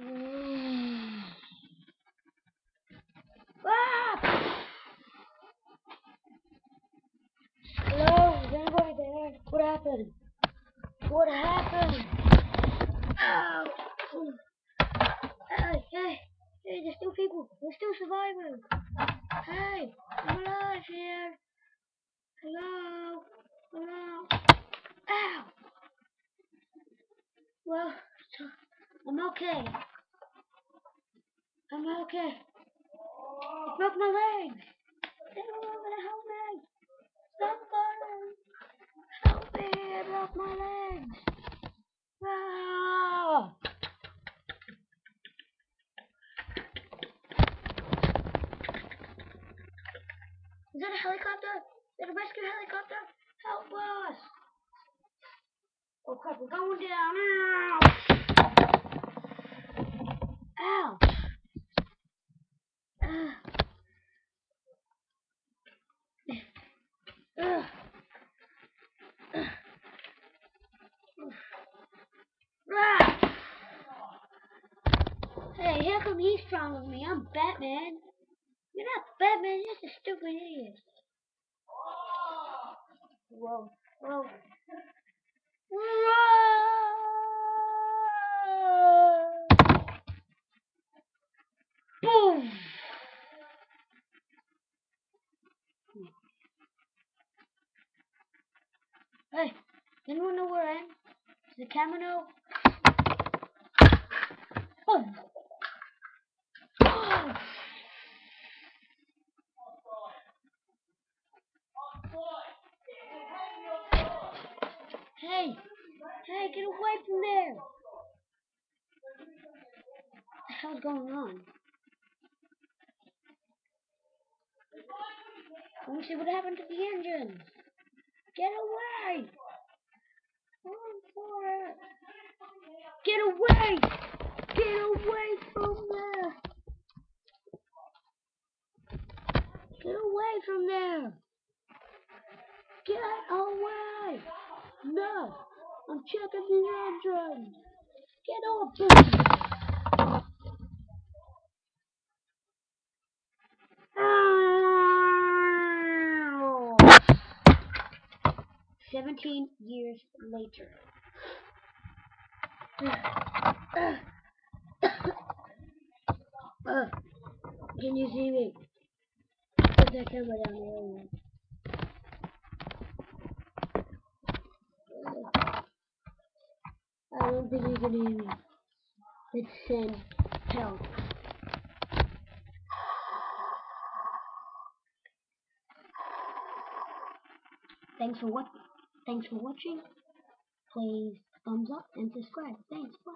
Mm. Ah! Hello, is anybody there? What happened? What happened? Ow! Hey, hey, there's still people. We're still surviving. Hey, I'm alive here. Hello? Hello? Ow! Well, I'm okay. I'm okay. It broke my legs. Anyone gonna help me? Somebody! Help me! I broke my legs. Ah! Is that a helicopter? Is that a rescue helicopter? Help us! Oh crap, we're going down. Ow! Ow! Ah. Ugh. Ugh. Ah. Hey, how come he's stronger than me? I'm Batman. You're not Batman, you're just a stupid idiot. Whoa, whoa. Boom! Hey, anyone know where I am? Does the camera know? Boom! Hey! Hey, get away from there! What the hell's going on? Let me see what happened to the engine. Get away! Run for it! Get away! Get away from there! Get away from there! Get away! No! I'm checking the engine! Get off! Seventeen years later. Uh, can you see me? Put that camera down there. Don't you can hear me. Let's send help. Thanks for what? Thanks for watching. Please thumbs up and subscribe. Thanks. Bye.